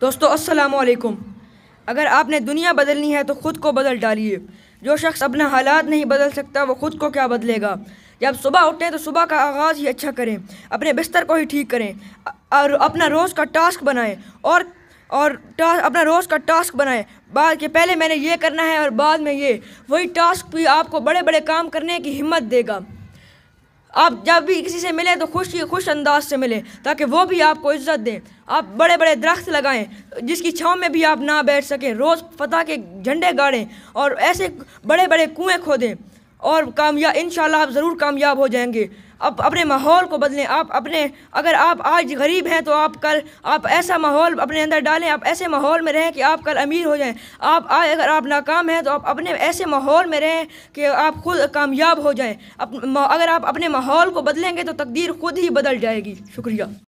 दोस्तों, अस्सलाम वालेकुम अगर आपने दुनिया बदलनी है तो ख़ुद को बदल डालिए। जो शख्स अपना हालात नहीं बदल सकता, वो ख़ुद को क्या बदलेगा? जब सुबह उठें तो सुबह का आगाज़ ही अच्छा करें, अपने बिस्तर को ही ठीक करें, और अपना रोज़ का टास्क बनाएँ, और और अपना रोज़ का टास्क बनाएँ। बाद के पहले मैंने ये करना है और बाद में ये। वही टास्क भी आपको बड़े बड़े काम करने की हिम्मत देगा। आप जब भी किसी से मिले तो खुश खुश अंदाज से मिले, ताकि वो भी आपको इज़्ज़त दें। आप बड़े बड़े दरख्त लगाएँ, जिसकी छाँव में भी आप ना बैठ सकें, रोज़ फतह के झंडे गाड़ें और ऐसे बड़े बड़े कुएँ खोदें। और कामयाब इन आप ज़रूर कामयाब हो जाएँगे। अब अपने माहौल को बदलें, आप अपने, अगर आप आज गरीब हैं तो आप कल, आप ऐसा माहौल अपने अंदर डालें, आप ऐसे माहौल में रहें कि आप कल अमीर हो जाएँ। आप आए, अगर आप नाकाम हैं तो आप अपने ऐसे माहौल में रहें कि आप खुद कामयाब हो जाएँ। अगर आप अपने माहौल को बदलेंगे तो तकदीर खुद ही बदल जाएगी। शुक्रिया।